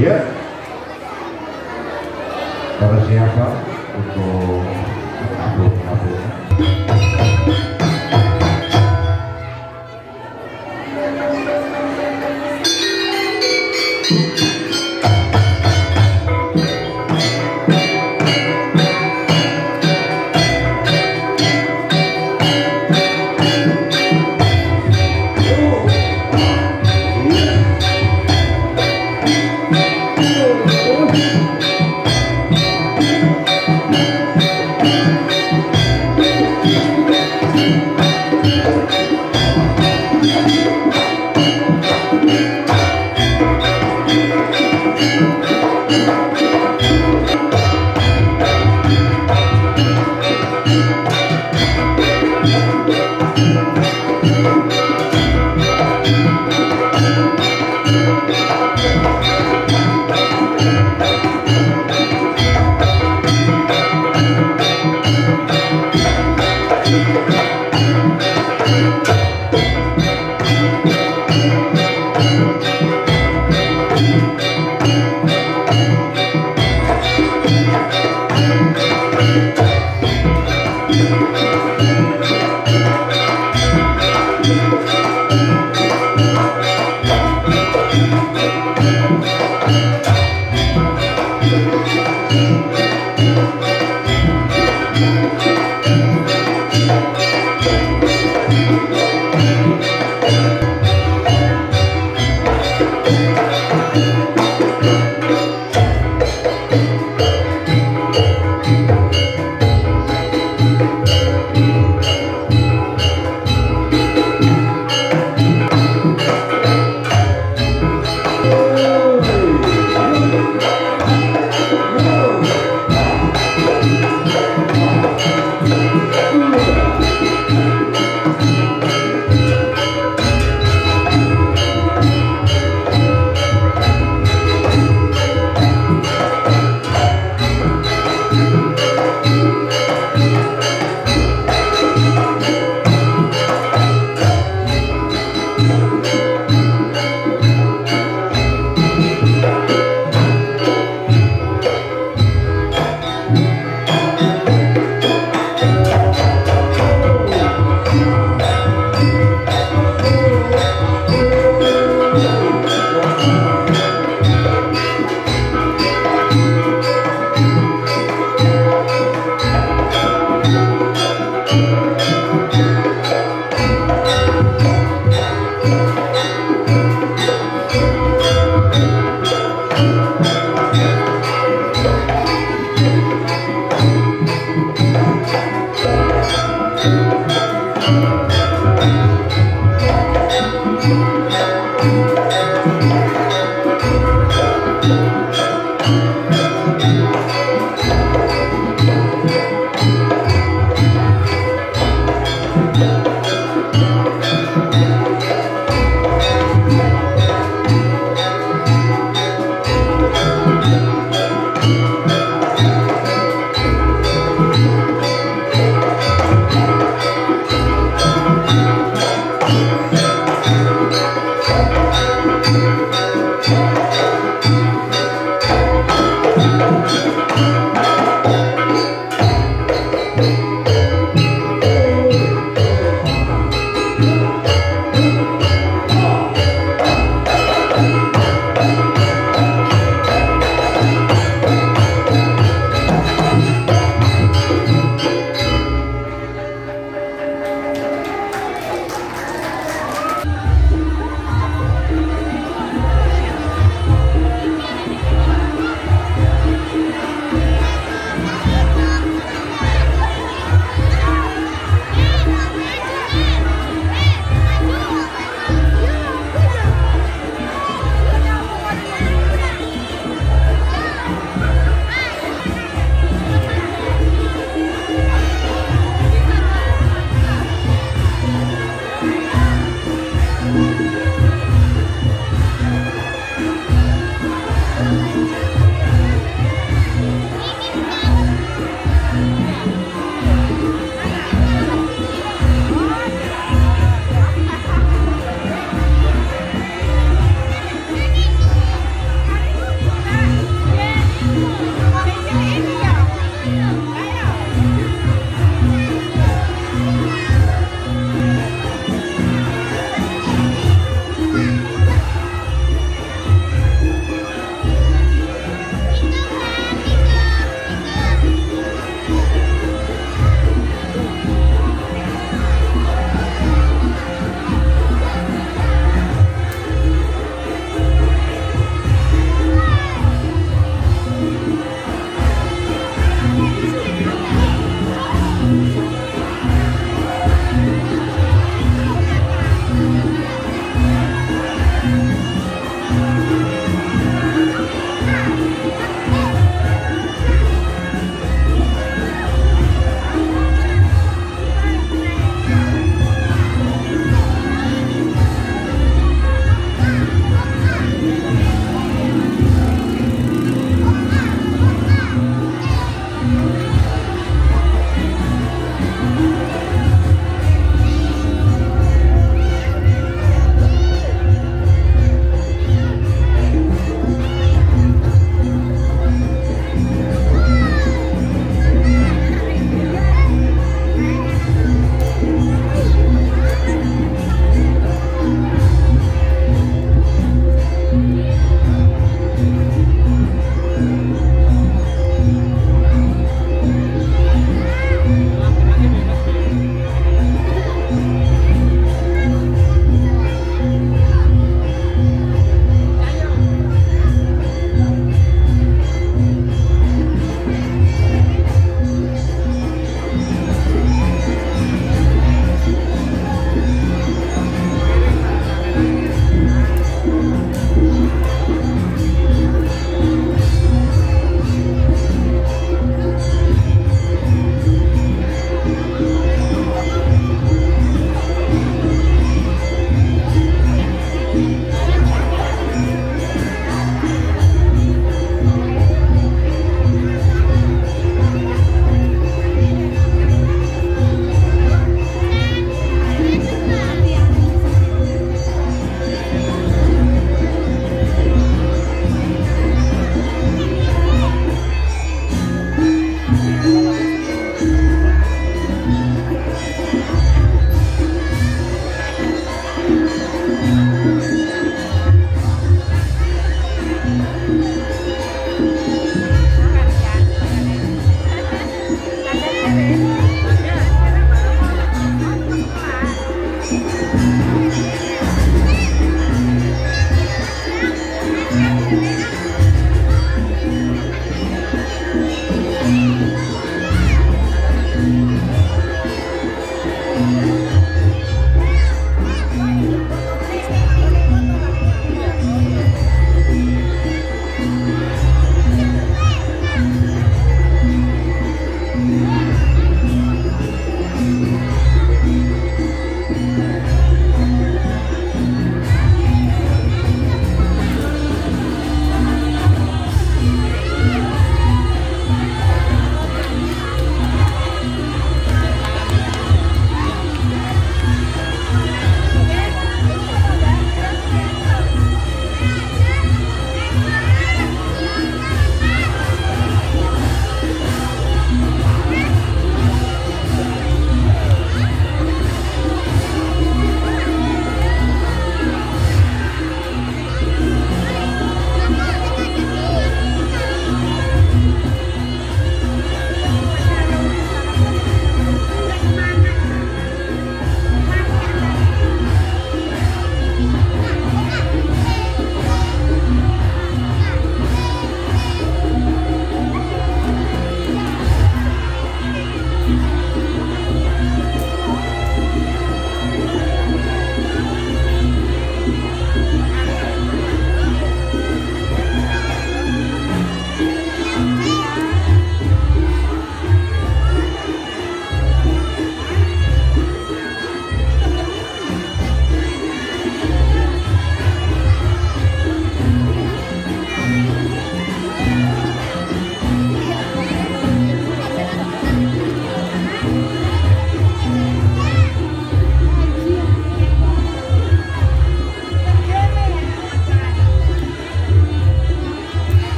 Yeah.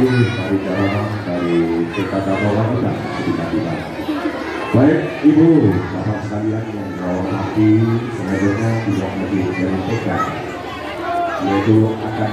Pertama dari TKK Wanita di Madinah. Baik Ibu, Bapak sekalian yang saya hormati, sebenarnya tidak lebih dari TK, yaitu akan